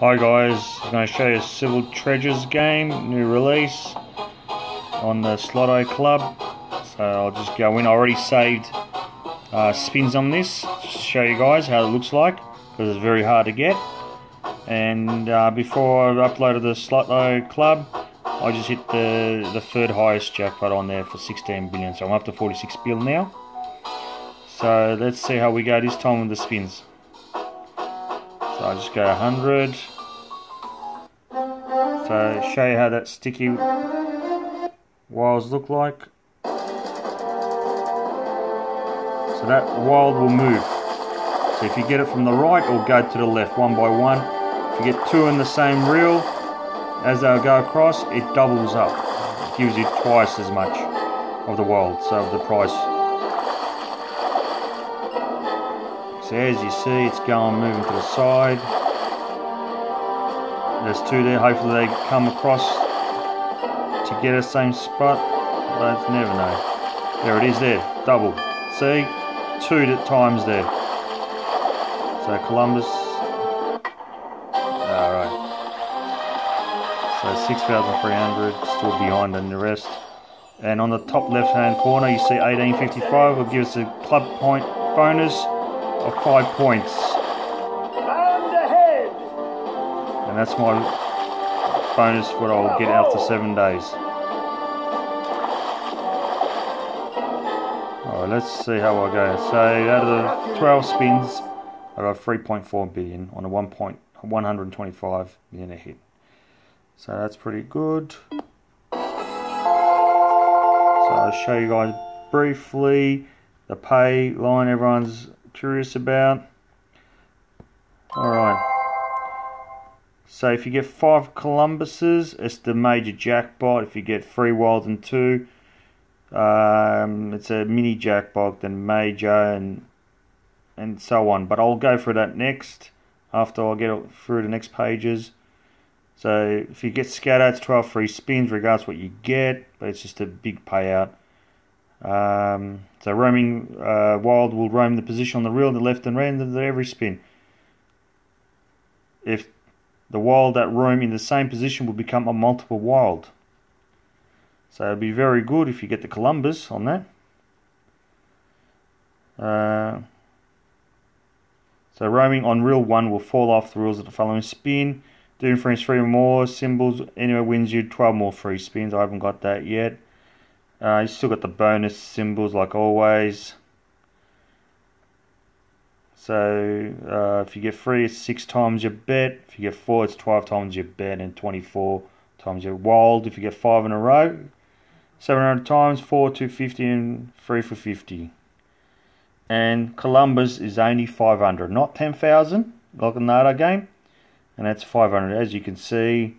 Hi guys, I'm going to show you a Civil Treasures game, new release on the Sloto Club. So I'll just go in, I already saved uh, spins on this, just to show you guys how it looks like, because it's very hard to get. And uh, before I uploaded the Sloto Club, I just hit the, the third highest jackpot on there for 16 billion, so I'm up to 46 bill now. So let's see how we go this time with the spins. So I'll just go 100. So uh, show you how that sticky wilds look like. So that wild will move. So if you get it from the right, it'll go to the left one by one. If you get two in the same reel, as they'll go across, it doubles up. It gives you twice as much of the wild, so of the price. So as you see, it's going moving to the side. There's two there. Hopefully they come across to get the same spot, but never know. There it is there, double. See, two times there. So Columbus. Alright. So 6,300, still behind than the rest. And on the top left hand corner you see 1855 will give us a club point bonus of five points. That's my bonus what I'll get after seven days. Alright, let's see how I go. So out of the 12 spins, I got 3.4 billion on a 1 point, 125 million a hit. So that's pretty good. So I'll show you guys briefly the pay line everyone's curious about. Alright. So if you get five Columbuses, it's the major jackpot. If you get three wild and two, um, it's a mini jackpot, then major and and so on. But I'll go through that next after I get through the next pages. So if you get scatter, it's 12 free spins, regardless what you get, but it's just a big payout. Um, so roaming uh, wild will roam the position on the reel, the left and right, every spin. If the wild that roam in the same position will become a multiple wild. So it'll be very good if you get the Columbus on that. Uh, so roaming on reel 1 will fall off the rules of the following spin. Doing frames 3 or more symbols anywhere wins you 12 more free spins. I haven't got that yet. Uh, you still got the bonus symbols like always. So uh, if you get three, it's six times your bet. If you get four, it's 12 times your bet and 24 times your wild. If you get five in a row, 700 times, four, 250 and three for 50. And Columbus is only 500, not 10,000 like in the other game. And that's 500. As you can see,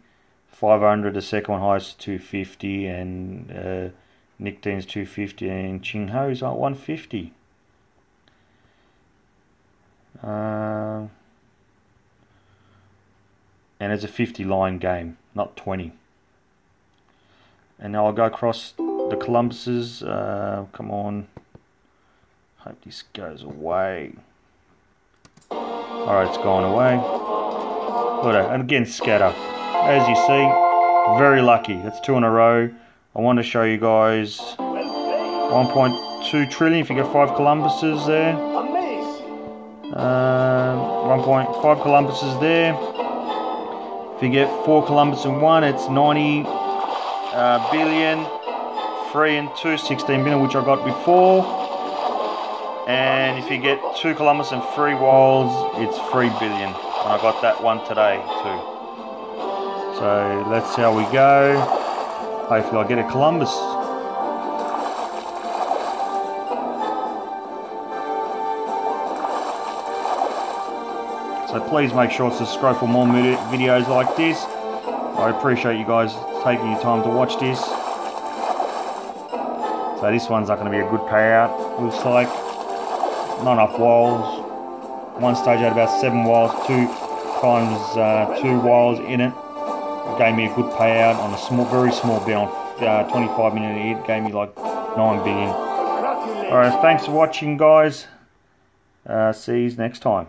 500, the second one highest 250 and uh, Nick Dean's 250 and Ching Ho's at 150. And it's a 50 line game, not 20. And now I'll go across the Columbuses. Uh, come on. Hope this goes away. Alright, it's gone away. Look at that. And again, scatter. As you see, very lucky. That's two in a row. I want to show you guys 1.2 trillion if you get five Columbuses there. Uh, 1.5 Columbuses there. If you get four Columbus and one, it's 90 uh, billion. Three and two, 16 billion, which I got before. And if you get two Columbus and three Wilds, it's 3 billion. And I got that one today too. So let's see how we go. Hopefully I get a Columbus. So please make sure to subscribe for more videos like this. I appreciate you guys taking your time to watch this. So this one's not going to be a good payout, looks like. Not enough walls. One stage had about seven walls, two times uh, two walls in it gave me a good payout on a small, very small bet on uh, 25 million a hit. Gave me like 9 billion. Alright, thanks for watching, guys. Uh, see you next time.